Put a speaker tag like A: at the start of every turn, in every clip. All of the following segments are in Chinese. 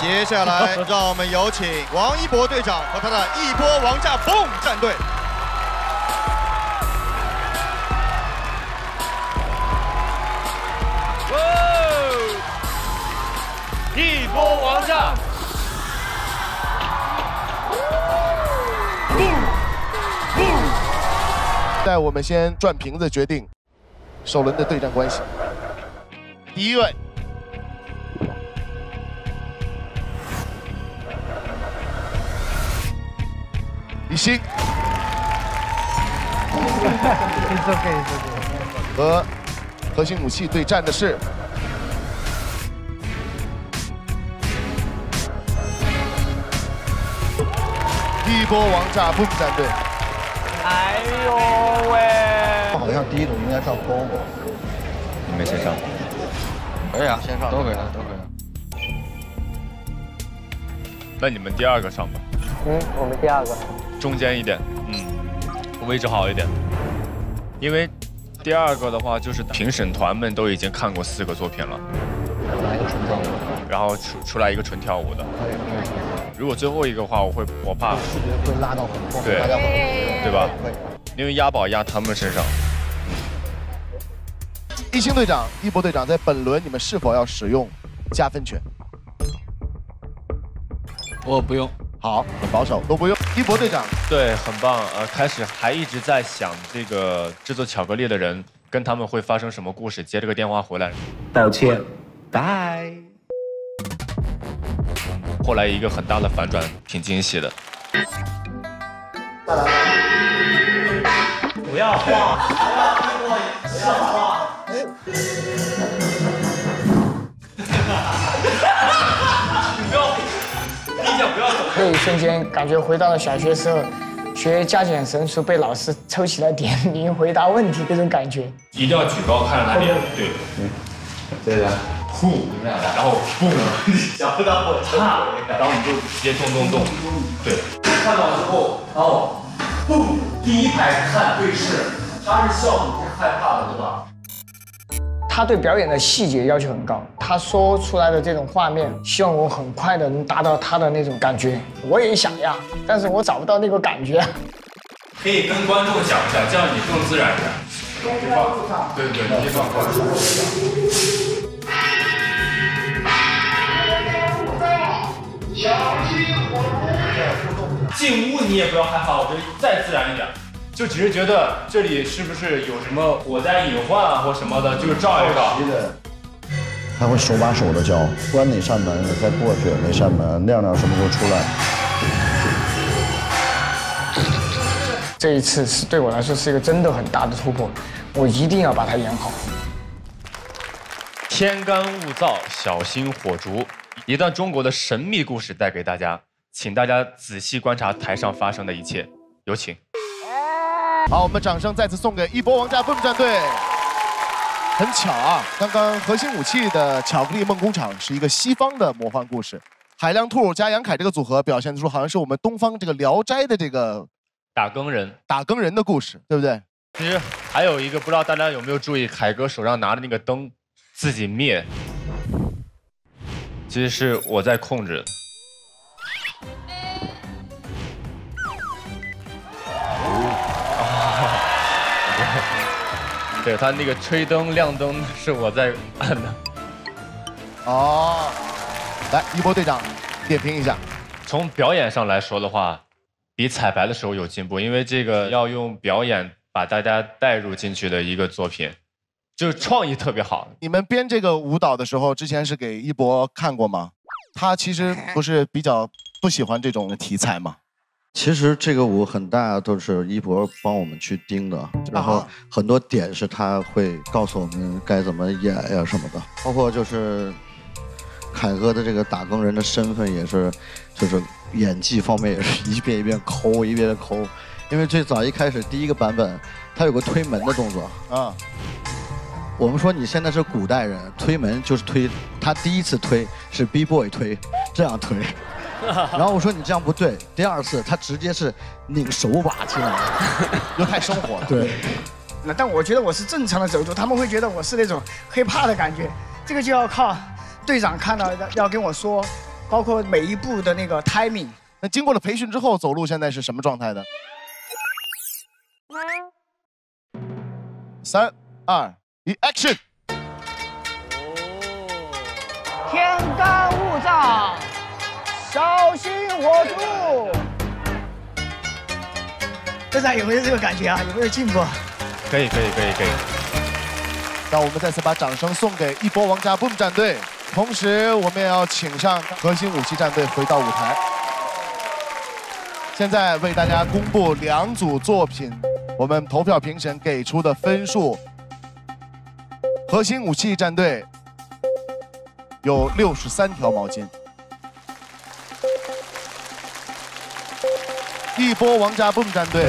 A: 接下来，让我们有请王一博队长和他的一波王炸蹦战队。
B: 一波王炸！
C: 带我们先转瓶子决定首轮的对战关系。第一位，李欣
D: It's okay, it's okay.
C: 和核心武器对战的是一波王炸 boom 战队。
B: 哎呦喂！
E: 好像第一组应该上高吧？
F: 你们先上。
E: 可以啊，先上
F: 都可以啊，都可以啊。那你们第二个上吧，
D: 嗯，我们第二个。
F: 中间一点，嗯，位置好一点。因为第二个的话，就是评审团们都已经看过四个作品了，
E: 来一个纯跳舞，
F: 然后出出来一个纯跳舞的。如果最后一个的话，我会我怕，
E: 视觉会拉到很重，
F: 对
E: 大家很
F: 对吧？
E: 会。
F: 因为押宝压他们身上。
C: 一星队长、一博队长，在本轮你们是否要使用加分权？
G: 我不用。
C: 好，很保守，都不用。一博队长，
F: 对，很棒。呃，开始还一直在想这个制作巧克力的人跟他们会发生什么故事。接这个电话回来，
G: 道歉，拜。
F: 后来一个很大的反转，挺惊喜的。
B: 不要画，不要晃。你讲不要走。
D: 那一瞬间，感觉回到了小学时候学加减乘除，被老师抽起来点名回答问题那种感觉。
F: 一定要举高看着他脸，对，
G: 对的。
F: 呼，然后嘣，想不到我差，然后你就直接动动动，对，
B: 看到之后，然后，嘣，第一排看对视，他是笑，你是害怕的，对吧？
D: 他对表演的细节要求很高，他说出来的这种画面，希望我很快的能达到他的那种感觉。我也想呀，但是我找不到那个感觉。
F: 可以跟观众讲一下，这样你更自然一点。别放，对对对，别放过进屋你也不要害怕，我觉得再自然一点，就只是觉得这里是不是有什么火灾隐患啊或什么的，就照一照。
E: 他会手把手的教，关哪扇门，再过去哪扇门，亮亮什么时候出来。
D: 这一次是对我来说是一个真的很大的突破，我一定要把它演好。
F: 天干物燥，小心火烛，一段中国的神秘故事带给大家，请大家仔细观察台上发生的一切，有请。
C: 好，我们掌声再次送给一博王炸 boom 战队。很巧啊，刚刚核心武器的巧克力梦工厂是一个西方的魔幻故事，海量兔加杨凯这个组合表现出好像是我们东方这个《聊斋》的这个
F: 打更人，
C: 打更人的故事，对不对？
F: 其实还有一个，不知道大家有没有注意，凯哥手上拿的那个灯自己灭，其实是我在控制对他那个吹灯亮灯是我在按的。
C: 哦，来一波队长点评一下。
F: 从表演上来说的话，比彩排的时候有进步，因为这个要用表演把大家带入进去的一个作品，就是创意特别好。
C: 你们编这个舞蹈的时候，之前是给一博看过吗？他其实不是比较不喜欢这种题材吗？
E: 其实这个舞很大都是一博帮我们去盯的，然后很多点是他会告诉我们该怎么演呀什么的，包括就是凯哥的这个打更人的身份也是，就是演技方面也是一遍一遍抠，一遍遍抠。因为最早一开始第一个版本，他有个推门的动作
C: 啊。
E: 我们说你现在是古代人，推门就是推，他第一次推是 B boy 推，这样推。然后我说你这样不对，第二次他直接是拧手把进来，
C: 又太生活了。
E: 对，
D: 那但我觉得我是正常的走路，他们会觉得我是那种害怕的感觉，这个就要靠队长看到要跟我说，包括每一步的那个 timing。
C: 那经过了培训之后，走路现在是什么状态呢？三、二、一，Action！
D: 天干物燥，小心火烛。队长有没有这个感觉啊？有没有进步？
F: 可以，可以，可以，可以。
C: 那我们再次把掌声送给一波王家 Boom 战队，同时我们也要请上核心武器战队回到舞台。现在为大家公布两组作品，我们投票评审给出的分数。核心武器战队有六十三条毛巾，一波王家蹦战队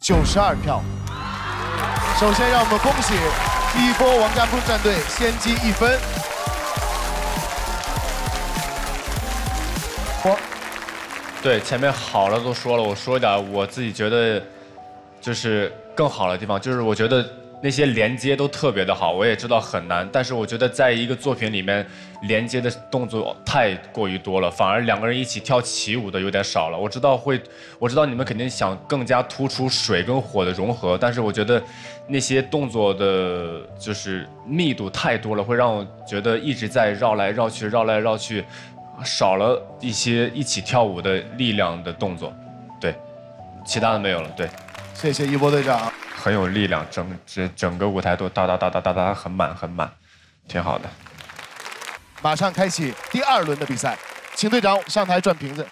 C: 九十二票。首先，让我们恭喜一波王家 Boom 战队先积一分。我
F: 对，前面好了都说了，我说一点我自己觉得就是更好的地方，就是我觉得那些连接都特别的好，我也知道很难，但是我觉得在一个作品里面连接的动作太过于多了，反而两个人一起跳起舞的有点少了。我知道会，我知道你们肯定想更加突出水跟火的融合，但是我觉得那些动作的就是密度太多了，会让我觉得一直在绕来绕去，绕来绕去。少了一些一起跳舞的力量的动作，对，其他的没有了。对，
C: 谢谢一波队长，
F: 很有力量，整整整个舞台都哒哒哒哒哒哒很满很满，挺好的。
C: 马上开启第二轮的比赛，请队长上台转瓶子。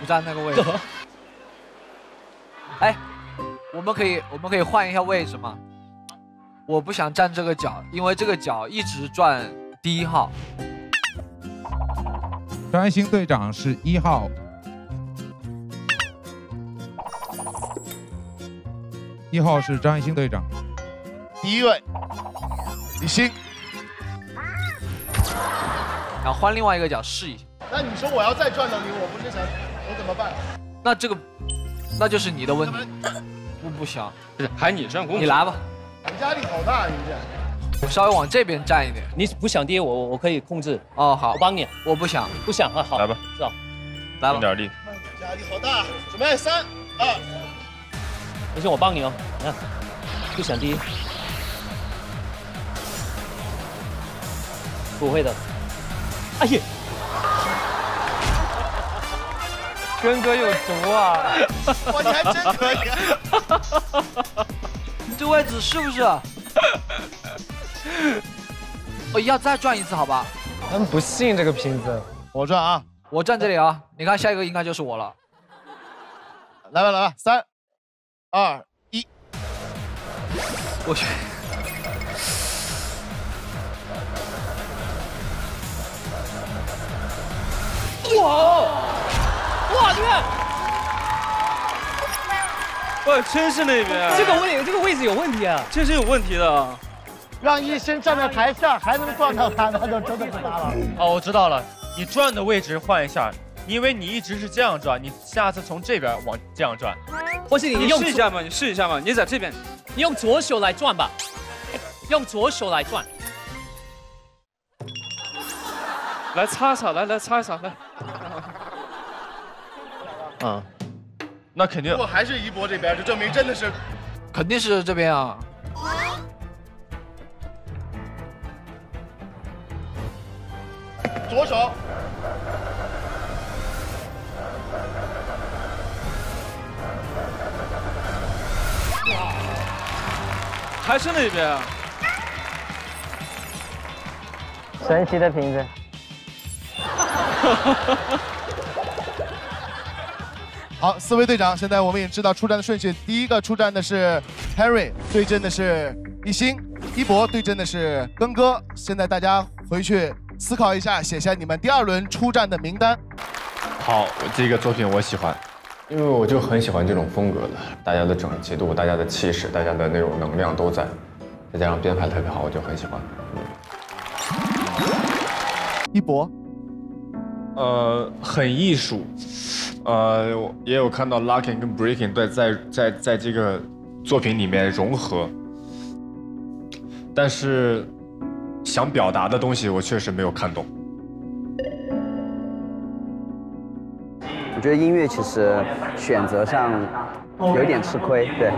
H: 不站那个位置。哎，我们可以我们可以换一下位置吗？我不想站这个角，因为这个角一直转第一号。
I: 张艺兴队长是一号，一号是张艺兴队长。
C: 第一位，李欣。
H: 然后换另外一个角试一下。
C: 那你说我要再转到你，我不是想我怎么办？
H: 那这个，那就是你的问题。不不行，
J: 不是还你这样公
H: 你来吧。
C: 你压力好大，你
H: 这。我稍微往这边站一点。
J: 你不想跌我，我可以控制。
H: 哦，好，
J: 我帮你。
H: 我不想，
J: 不想啊，好，
F: 来吧，
J: 走，
H: 来吧。
F: 用点力。
C: 压力好大，准备三二。
J: 不信，我帮你哦。你看，不想跌。不会的。哎呀！
H: 根哥有毒啊！
C: 哇，你还真可以。
H: 你这位置是不是？我要再转一次，好吧？
D: 他们不信这个瓶子，
C: 我转啊！
H: 我站这里啊！你看下一个应该就是我了。
C: 来吧，来吧，三、二、一。
H: 我去。
J: 哇！哇，你看。
G: 哇，真是那边，
J: 这个位这个位置有问题啊，
G: 这是有问题的。
D: 让医生站在台下还能撞到他，那就真的是他了。
F: 哦，我知道了，你转的位置换一下，因为你一直是这样转，你下次从这边往这样转。
J: 或是你用
G: 试一下嘛，你试一下嘛，你在这边，
J: 你用左手来转吧，用左手来转。
G: 来擦擦，来来擦一擦，来。
F: 嗯。那肯定，
C: 如果还是一博这边，就证明真的是，
H: 肯定是这边啊。
C: 左手，
G: 还是那边啊。
D: 神奇的瓶子。
C: 好，四位队长，现在我们也知道出战的顺序。第一个出战的是 Harry，对阵的是一星；一博对阵的是庚哥。现在大家回去思考一下，写下你们第二轮出战的名单。
F: 好，这个作品我喜欢，因为我就很喜欢这种风格的，大家的整齐度、大家的气势、大家的那种能量都在，再加上编排特别好，我就很喜欢。
C: 一博，
F: 呃，很艺术，呃，也有看到 locking 跟 breaking 在在在在这个作品里面融合，但是想表达的东西我确实没有看懂。
K: 我觉得音乐其实选择上有一点吃亏对。